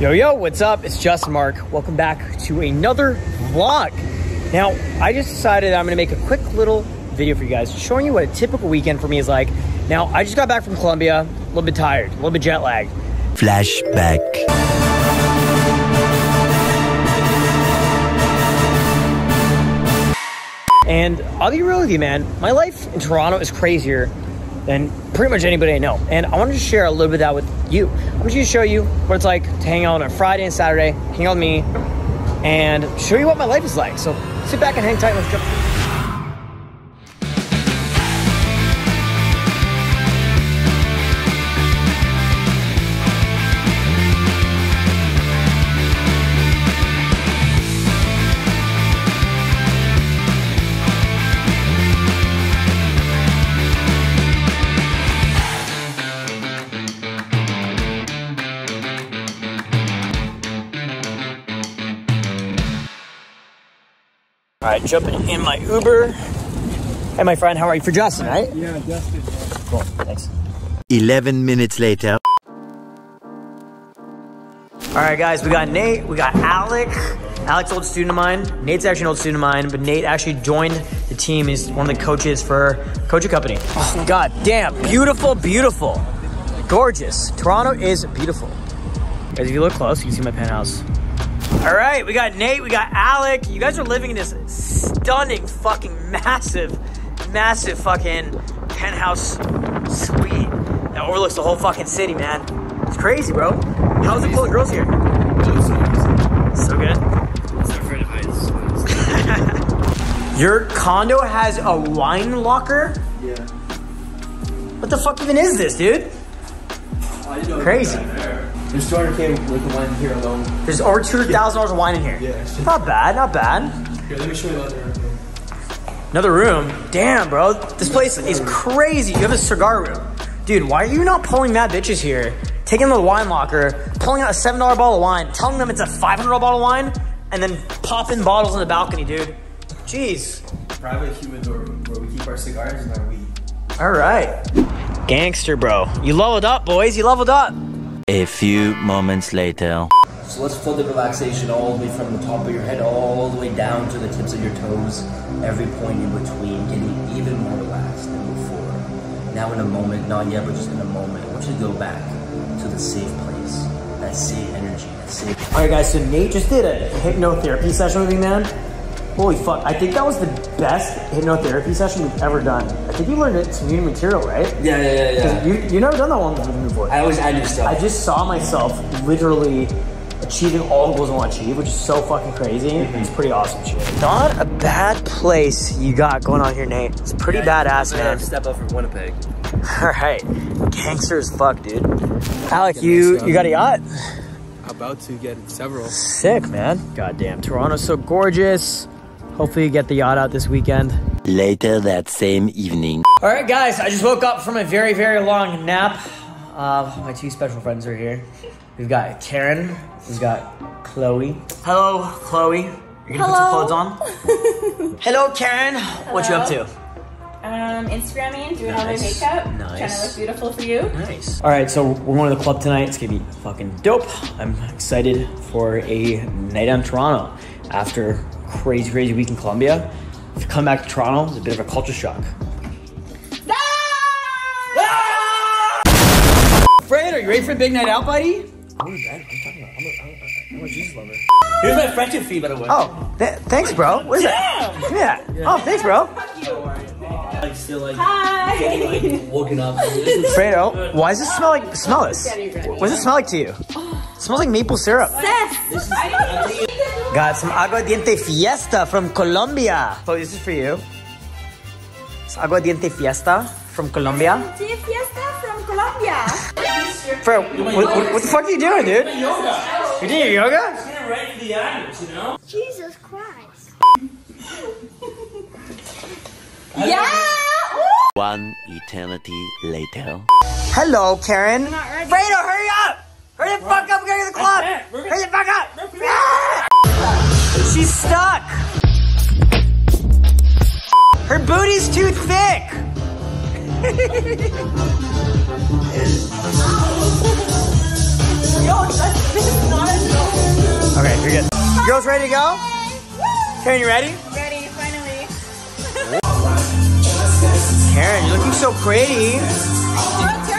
Yo, yo, what's up? It's Justin Marc. Welcome back to another vlog. Now, I just decided I'm gonna make a quick little video for you guys, showing you what a typical weekend for me is like. Now, I just got back from Colombia, a little bit tired, a little bit jet lagged. Flashback. And I'll be real with you, man. My life in Toronto is crazier than pretty much anybody I know. And I wanted to share a little bit of that with you. I want you to show you what it's like to hang out on a Friday and Saturday, hang out with me, and show you what my life is like. So sit back and hang tight. Let's jump. Right, jumping in my Uber. Hey, my friend, how are you? For Justin, right? Yeah, Justin. Cool, thanks. 11 minutes later. All right, guys, we got Nate, we got Alec. Alec's an old student of mine. Nate's actually an old student of mine, but Nate actually joined the team. He's one of the coaches for Coaching Company. Oh, God damn, beautiful, beautiful. Gorgeous. Toronto is beautiful. Guys, if you look close, you can see my penthouse. All right, we got Nate, we got Alec. You guys are living in this stunning, fucking massive, massive fucking penthouse suite that overlooks the whole fucking city, man. It's crazy, bro. How's it pulling girls here? So good. Your condo has a wine locker? Yeah. What the fuck even is this, dude? Crazy. There's 200k worth of wine here alone. There's over $200,000 of wine in here. Yeah. Not bad, not bad. Here, let me show you the other room. Another room. Damn, bro. This place is crazy. You have a cigar room. Dude, why are you not pulling mad bitches here? Taking the wine locker, pulling out a $7 bottle of wine, telling them it's a $500 bottle of wine, and then popping bottles on the balcony, dude. Jeez. Private humidor where we keep our cigars and our weed. All right. Gangster, bro. You leveled up, boys. You leveled up. A few moments later. So let's feel the relaxation all the way from the top of your head all the way down to the tips of your toes. Every point in between, getting even more relaxed than before. Now in a moment, not yet, but just in a moment, I want you to go back to the safe place. That safe energy, that safe All right, guys. So Nate just did a hypnotherapy session with me, man. Holy fuck! I think that was the best hypnotherapy session we've ever done. I think you learned it some new material, right? Yeah, yeah, yeah, You you never done that one with me before. I always add new stuff. I just saw myself literally achieving all the goals I want to achieve, which is so fucking crazy. Mm-hmm. It's pretty awesome shit. Not a bad place you got going on here, Nate. It's pretty badass, man. Step up from Winnipeg. All right, gangster as fuck, dude. Alec, you you got a yacht? About to get several. Sick, man. Goddamn, Toronto's so gorgeous. Hopefully you get the yacht out this weekend. Later that same evening. All right, guys, I just woke up from a very, very long nap. Uh, my two special friends are here. We've got Karen. We've got Chloe. Hello, Chloe. You're gonna Hello. put some clothes on? Hello, Karen. Hello. What you up to? Um, Instagramming, doing all my makeup, Nice. trying to look beautiful for you. Nice. All right, so we're going to the club tonight. It's gonna be fucking dope. I'm excited for a night out in Toronto after a crazy, crazy week in Colombia. To come back to Toronto is a bit of a culture shock. Fred, are you ready for a big night out, buddy? I'm a Jesus lover. Here's my friendship fee, by the way. Oh, th- thanks, bro. What is that? Yeah. Oh, thanks, bro. Like, still like, Hi! like woken up. Fredo, why does it smell like? Smell this. What does it smell like to you? It smells like maple syrup. Seth! Got some aguardiente fiesta from Colombia. So this is for you. It's aguardiente fiesta from Colombia. Tea fiesta from Colombia. Fred, what, what, what the fuck are you doing, dude? You're doing your yoga? Jesus Christ. yeah! One eternity later. Hello, Karen. not ready. Fredo, hurry up! Hurry the fuck up, going to the club! Hurry the fuck up! She's stuck! Her booty's too thick! Yo, that's, this is not a Girls ready to go? Karen, you ready? Ready, finally. Karen, you're looking so pretty. Your turn.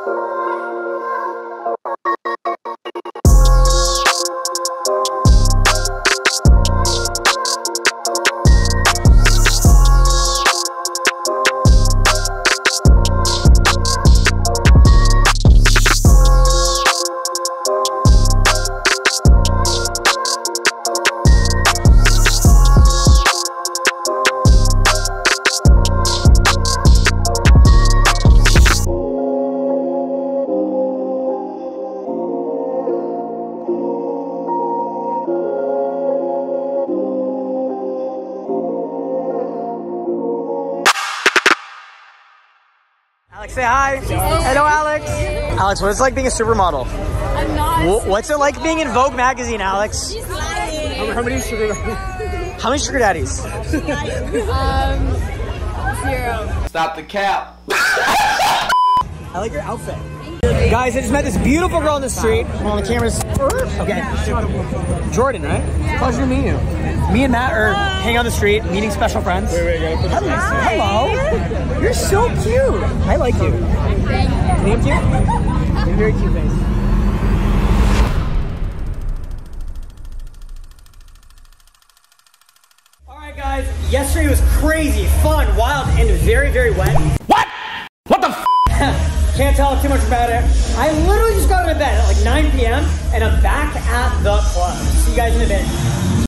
Alfredo. Alex, Alex, what's it like being a supermodel? I'm not. Wh- What's it like being in Vogue magazine, Alex? She's lying. How many sugar? How many sugar daddies? Um, zero. Stop the cap. I like your outfit. Guys, I just met this beautiful girl on the street. Well, the camera's. Okay. Jordan, right? Yeah. Pleasure to meet you. Me and Matt are hanging on the street, meeting special friends. Hello. Hello. You're so cute. I like you. Thank you. Very cute face. All right, guys. Yesterday was crazy, fun, wild, and very, very wet. What? What the f? Can't tell too much about it. I literally just got out of bed at like 9 p.m. and I'm back at the club. See you guys in a bit.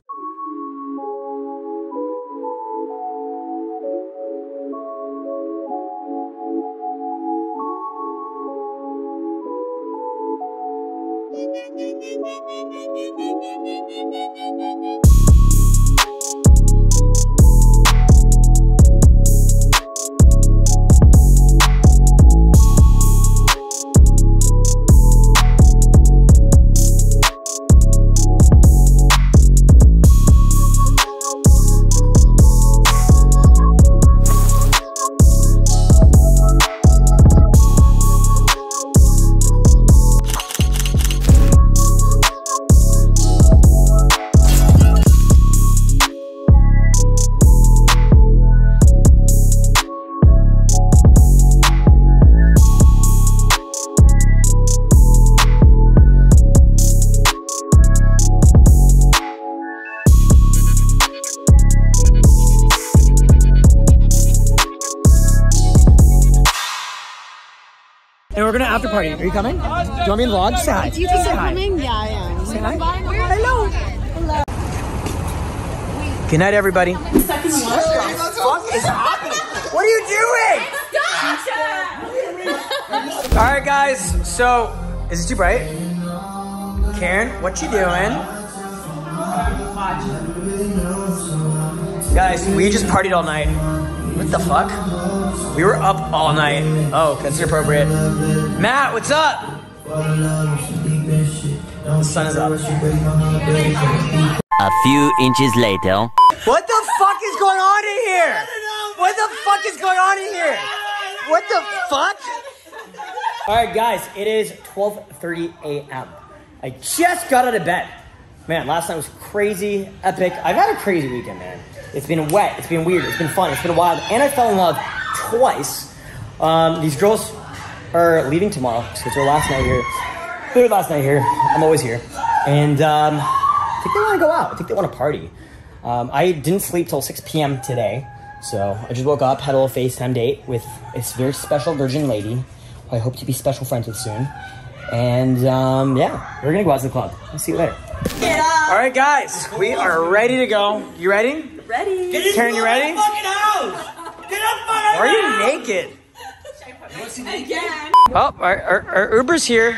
And we're gonna after party. Are you coming? Do you want me the vlog? Say hi. Do you think they're coming? Yeah, I am. Say hi. Hello. Good night, everybody. What the fuck is happening? What are you doing? All right, guys. So, is it too bright? Karen, what you doing? Guys, we just partied all night. What the fuck? We were up all night. Oh, that's inappropriate. Matt, what's up? The sun is up. A few inches later. What the fuck is going on in here? What the fuck is going on in here? What the fuck? All right, guys, it is 12:30 a.m. I just got out of bed. Man, last night was crazy, epic. I've had a crazy weekend, man. It's been wet, it's been weird, it's been fun, it's been wild, and I fell in love twice. Um, these girls are leaving tomorrow because it's their last night here. Their last night here. I'm always here, and um, I think they want to go out. I think they want to party. Um, I didn't sleep till 6 p.m. today, so I just woke up, had a little FaceTime date with this very special virgin lady who I hope to be special friends with soon. And um, yeah, we're gonna go out to the club. I'll see you later. All right, guys, we are ready to go. You ready? Ready? Get Karen, you ready? Why are you naked? Again. Oh, our, our, our Uber's here.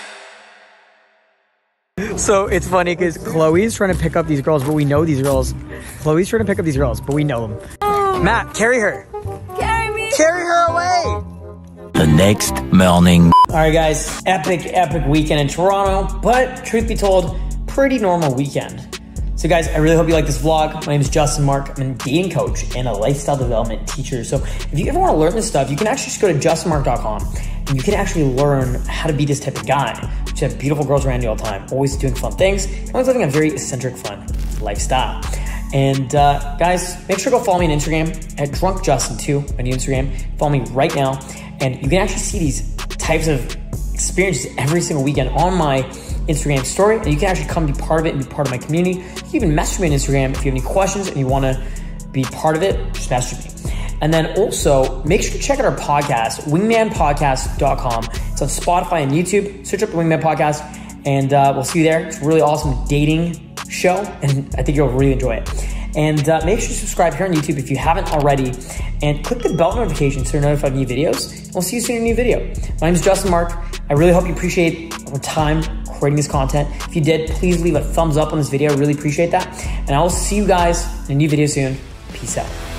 So it's funny because Chloe's trying to pick up these girls, but we know these girls. Chloe's trying to pick up these girls, but we know them. Matt, carry her. Carry me. Carry her away. The next morning. All right, guys. Epic, epic weekend in Toronto, but truth be told, pretty normal weekend. So, guys, I really hope you like this vlog. My name is Justin Marc. I'm a dating coach and a lifestyle development teacher. So, if you ever want to learn this stuff, you can actually just go to justinmarc.com and you can actually learn how to be this type of guy. To have beautiful girls around you all the time, always doing fun things, always living a very eccentric, fun lifestyle. And uh, guys, make sure to go follow me on Instagram at drunkjustin2 on Instagram. Follow me right now, and you can actually see these types of experiences every single weekend on my Instagram story, and you can actually come be part of it and be part of my community. You can even message me on Instagram if you have any questions and you want to be part of it. Just message me. And then also make sure to check out our podcast, wingmanpodcast.com. It's on Spotify and YouTube. Search up the Wingman Podcast, and uh, we'll see you there. It's a really awesome dating show, and I think you'll really enjoy it. And uh, make sure to subscribe here on YouTube if you haven't already, and click the bell notification so you're notified of new videos. We'll see you soon in a new video. My name is Justin Marc. I really hope you appreciate our time creating this content. If you did, please leave a thumbs up on this video. I really appreciate that. And I will see you guys in a new video soon. Peace out.